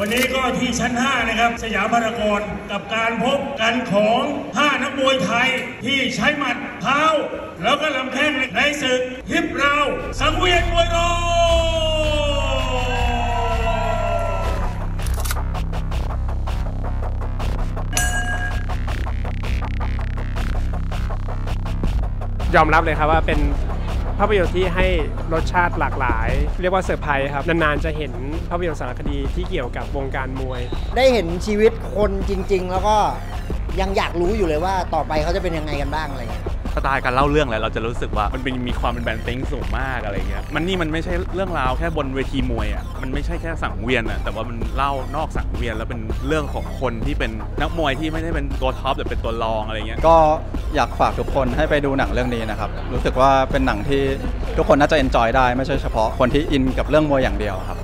วันนี้ก็ที่ชั้น 5 นะครับ สยามพารากอนกับการพบกันของ 5 นักมวยไทย ที่ใช้หมัดเท้า แล้วก็ลำแข้งในศึกฮิปราว สังเวียนมวยโรอยอมรับเลยครับว่าเป็น ภาพยนตร์ที่ให้รสชาติหลากหลาย เรียกว่าเซอร์ไพรส์ครับ นานๆจะเห็นภาพยนตร์สารคดีที่เกี่ยวกับวงการมวย ได้เห็นชีวิตคนจริง ๆ แล้วก็ยังอยากรู้อยู่เลยว่าต่อไปเขาจะเป็นยังไงกันบ้างอะไรอย่างเงี้ย สไตล์การเล่าเรื่องแหละเราจะรู้สึกว่ามันเป็นมีความเป็นบันเทิงสูงมากอะไรเงี้ยมันนี่มันไม่ใช่เรื่องราวแค่บนเวทีมวยอะมันไม่ใช่แค่สังเวียนอะแต่ว่ามันเล่านอกสังเวียนแล้วเป็นเรื่องของคนที่เป็นนักมวยที่ไม่ได้เป็นตัว top แต่เป็นตัวรองอะไรเงี้ยก็อยากฝากทุกคนให้ไปดูหนังเรื่องนี้นะครับรู้สึกว่าเป็นหนังที่ทุกคนน่าจะเอนจอยได้ไม่ใช่เฉพาะคนที่อินกับเรื่องมวยอย่างเดียวครับ